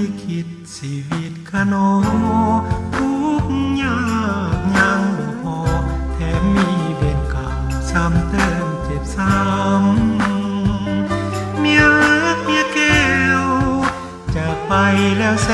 คิขิตชีวิตขนอทุกยากยังบ่พอ แถมมีเวรกรรมซ้ำเติมเจ็บซ้ำเมียเมียแก้วจะไปแล้วแซ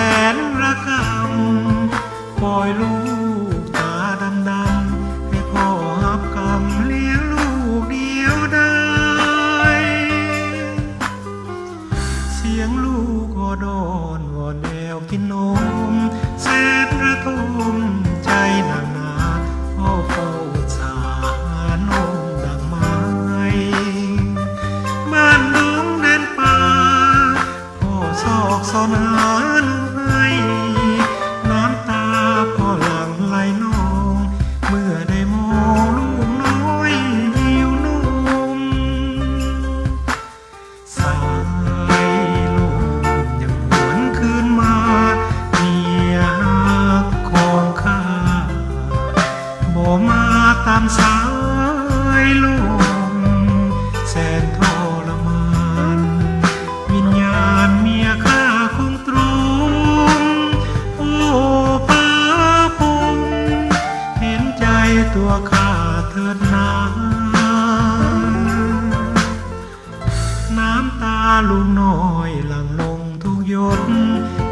ลูกน้อยหลังลงทุกยศ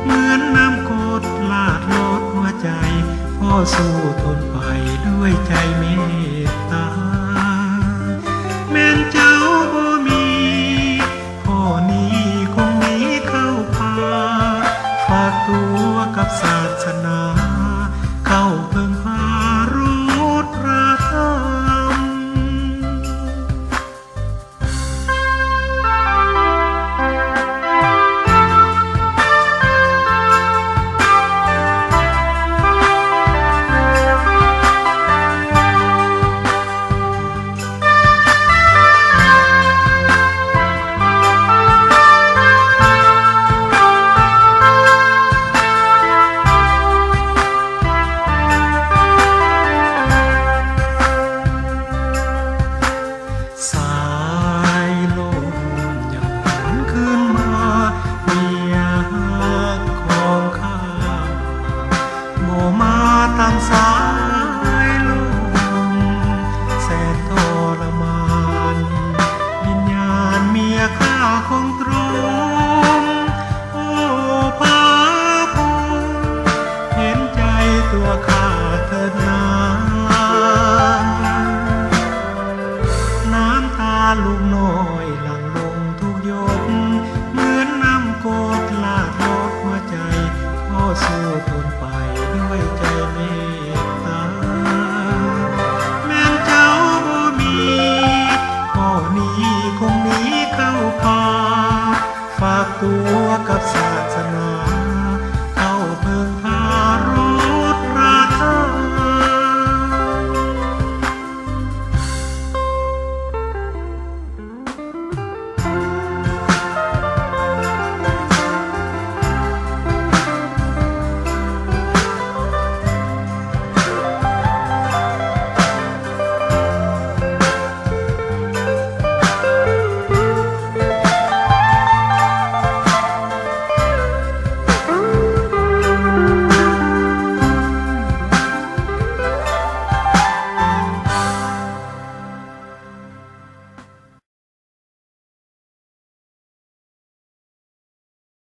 เหมือนน้ำกดลาดลดหัวใจ พ่อสู้ทนไปด้วยใจเมต 항상